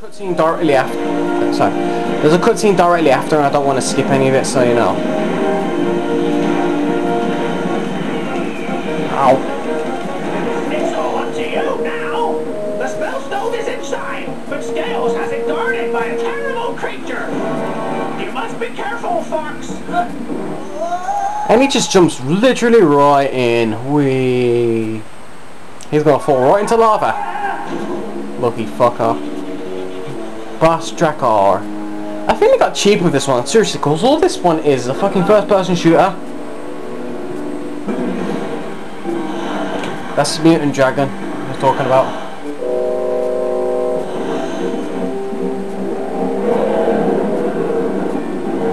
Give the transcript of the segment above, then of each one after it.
cutscene directly after. Sorry, there's a cutscene directly after, and I don't want to skip any of it, so you know. Ow. It's all up to you now. The spell stone is inside, but Scales has it guarded by a terrible creature. You must be careful, Fox. And he just jumps literally right in. Wee. He's gonna fall right into lava. Lucky fucker. Boss Drakor. I think they got cheap with this one, seriously, because all this one is a fucking first person shooter. That's the mutant dragon was talking about.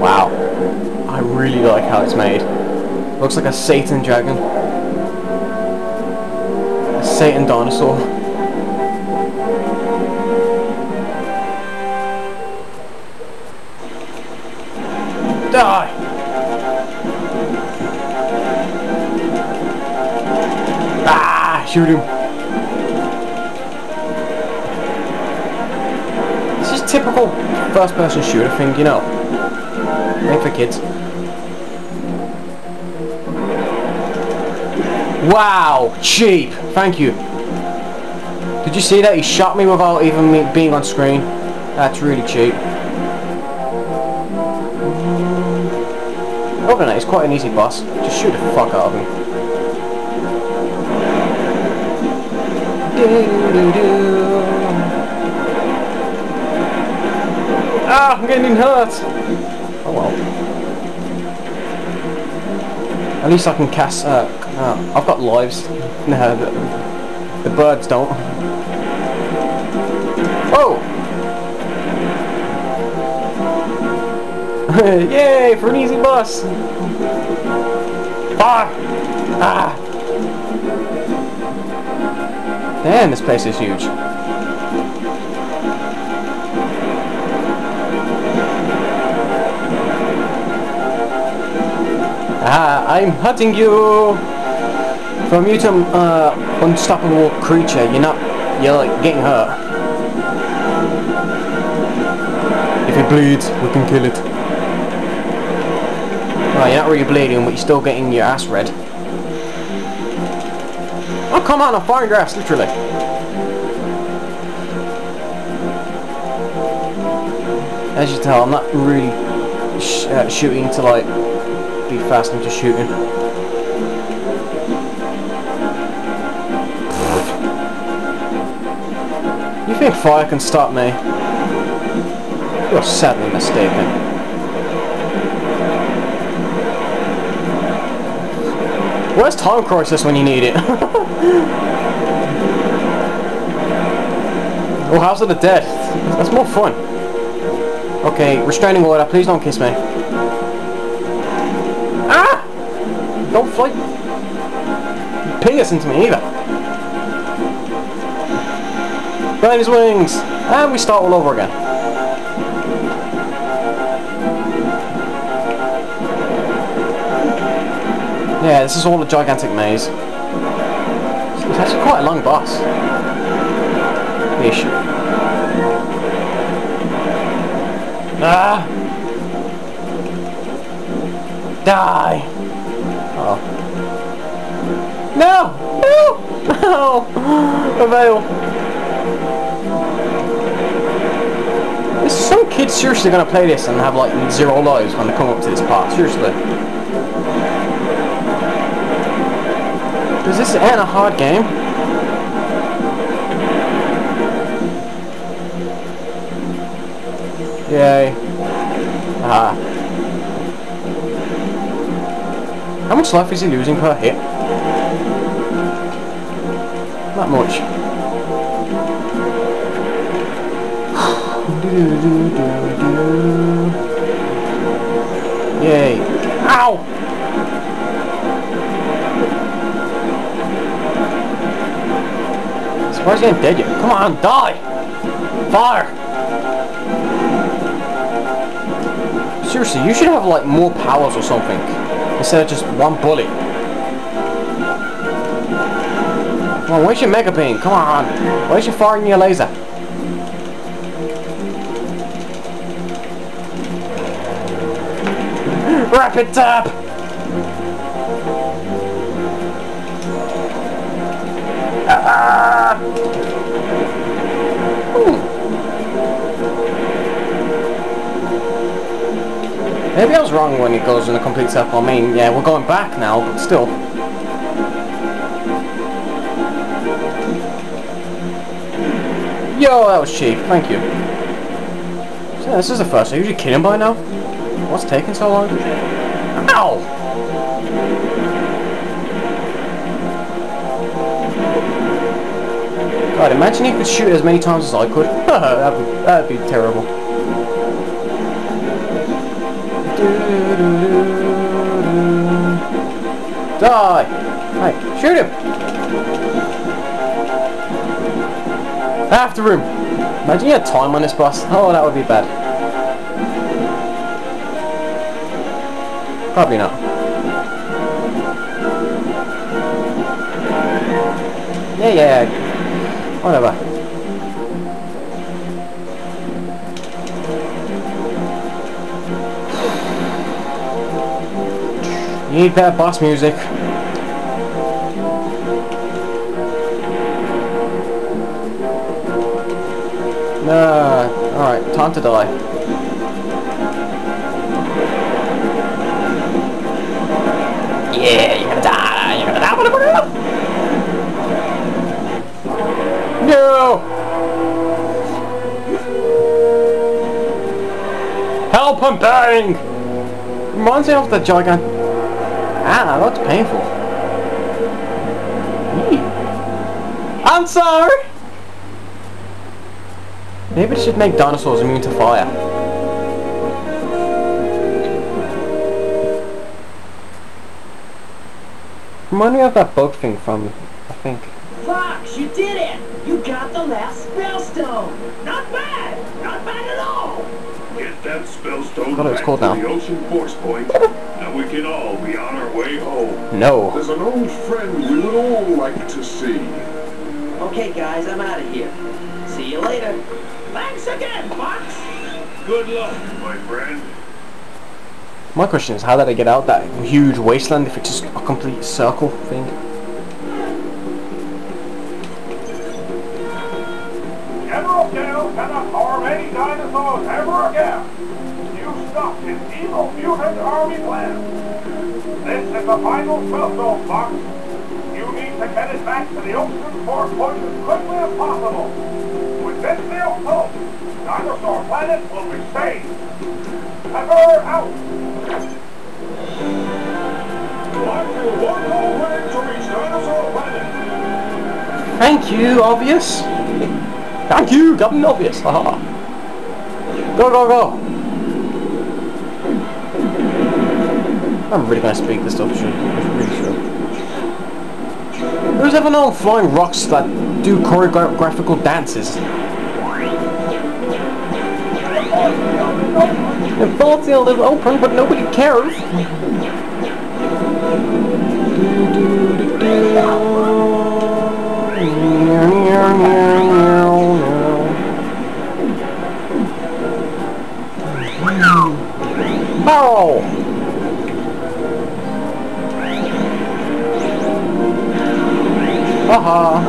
Wow. I really like how it's made. Looks like a Satan dragon. A Satan dinosaur. Die! Ah! Shoot him! This is typical first person shooter thing, you know. Made for kids. Wow, cheap. Thank you. Did you see that? He shot me without even me being on screen. That's really cheap. Other than that, he's quite an easy boss. Just shoot the fuck out of him. Ah, I'm getting hurt. Oh well. At least I can cast. Uh, uh, I've got lives. No, the, the birds don't. Oh! Yay for an easy boss! Ah! Ah! Damn, this place is huge. Ah, I'm hunting you! From you to uh, unstoppable creature, you're not, you're like getting hurt. If it bleeds, we can kill it. Well, you're not really bleeding, but you're still getting your ass red. Oh, come on, I'm firing grass, literally. As you tell, I'm not really sh uh, shooting to like be fast into shooting. You think fire can stop me? You're sadly mistaken. Where's Time Crisis when you need it? oh, House of the Dead. That's more fun. Okay, restraining order, please don't kiss me. Ah! Don't fly penis into me either. Burn his wings! And we start all over again. Yeah, this is all a gigantic maze. It's actually quite a long boss. Ish. Ah! Die! Oh. No! No! No! Avail! Is some kids seriously gonna play this and have like zero lives when they come up to this part? Seriously. Does this end a hard game? Yay. Ah. How much life is he losing per hit? Not much. Yay. Ow! Where's he gonna? Come on, die! Fire! Seriously, you should have like more powers or something. Instead of just one bullet. Come on, where's your mega beam? Come on! Where's your firing your laser? Rapid tap! Ah! Maybe I was wrong when it goes in a complete circle. I mean, yeah, we're going back now, but still. Yo, that was cheap. Thank you. So this is the first. Are you usually kidding by now? What's taking so long? Ow! God, imagine you could shoot as many times as I could. that'd, be, that'd be terrible. Die! Hey, shoot him! After him! Imagine you had time on this bus. Oh, that would be bad. Probably not. Yeah, yeah, yeah. Whatever. You need better boss music. No. Alright, time to die. Yeah, you're gonna die. You're gonna die. You're gonna die. No! Help, I'm dying! Reminds me of the gigant... Ah, that's painful. I'm sorry! Maybe it should make dinosaurs immune to fire. Remind me of that bug thing from, I think. Fox, you did it! You got the last spellstone! Not bad! Not bad at all! Get that spellstone What it's back called to now. the ocean force point, and we can all be on our way home. No. There's an old friend we would all like to see. Okay, guys, I'm out of here. See you later. Thanks again, Fox! Good luck, my friend. My question is, how did I get out that huge wasteland if it's just a complete circle thing? Gale cannot harm any dinosaurs ever again. You stopped his evil mutant army plan. This is the final spellstone, Fox. You need to get it back to the ocean force point as quickly as possible. With this new hope, Dinosaur Planet will be saved. Pepper out! For one whole way to reach Dinosaur Planet. Thank you, obvious. Thank you, Captain Obvious. Haha. Go, go, go. I'm really gonna speak this should I'm really sure. Who's ever known flying rocks that do choreographical dances? The are a little open, but nobody cares. Barrel! Haha!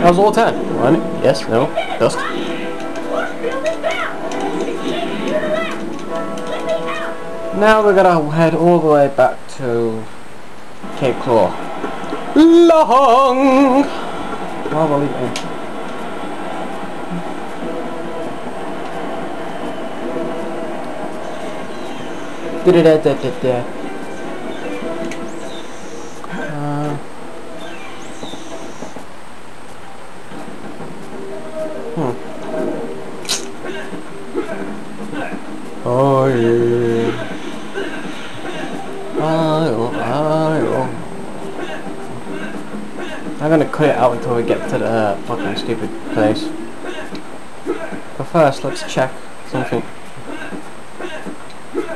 That was all 10. Run it. Yes, no. Dust. Let's build it down! To the left! Let me out! Now we're gonna head all the way back to Cape Claw. Long! Oh, we'll leave it in. Uh, hmm. Oh yeah. Oh, oh. I'm gonna cut it out until we get to the fucking stupid place. But first, let's check something.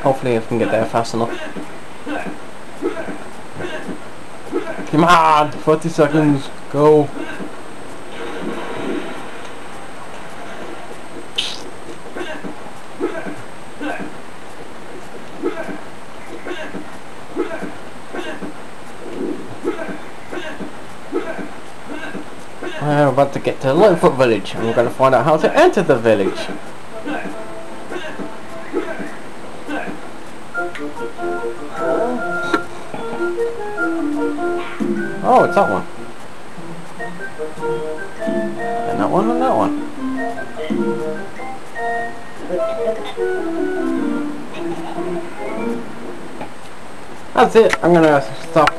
Hopefully I can get there fast enough. Come on! 40 seconds! Go! We're about to get to Lightfoot Village and we're going to find out how to enter the village. Oh, it's that one. And that one and that one. That's it. I'm gonna stop